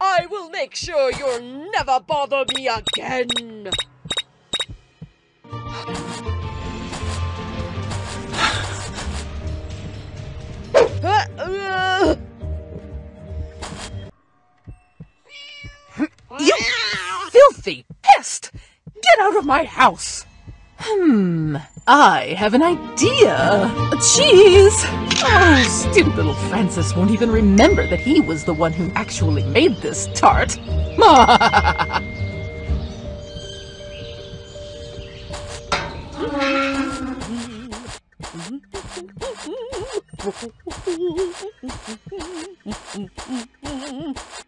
I will make sure you'll never bother me again. You filthy of my house! Hmm, I have an idea. Cheese! Oh, stupid little Francis won't even remember that he was the one who actually made this tart.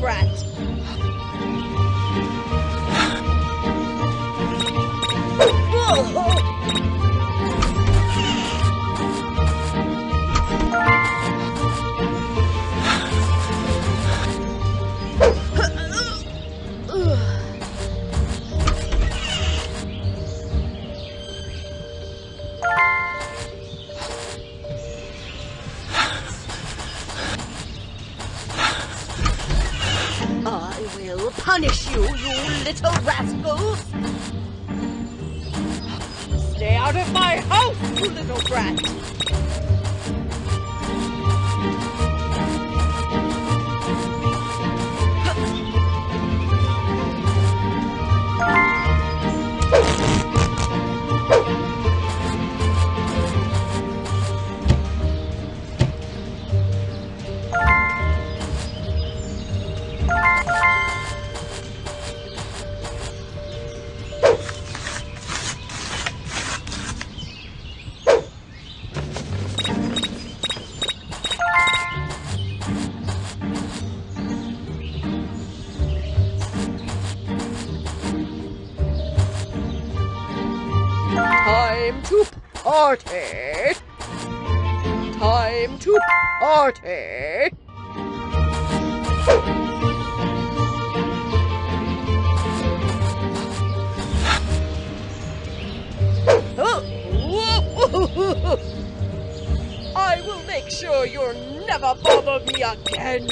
Brat! Punish you, you little rascals! Stay out of my house, you little brat! Time to party! Time to party! I will make sure you'll never bother me again!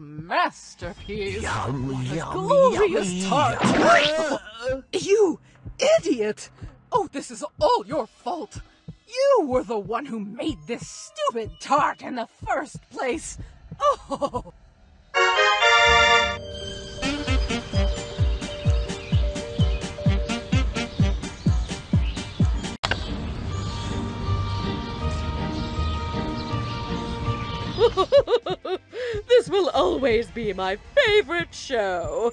Masterpiece. Yum, A yum, glorious yummy, tart. You idiot! Oh, this is all your fault. You were the one who made this stupid tart in the first place. Oh. always be my favorite show.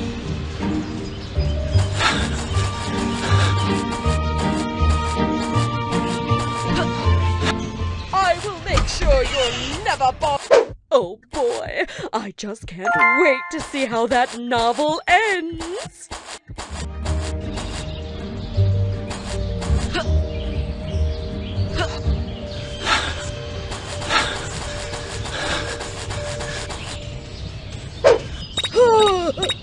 you'll never. Oh boy, I just can't wait to see how that novel ends.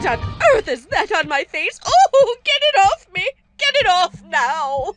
What on earth is that on my face? Oh, get it off me! Get it off now!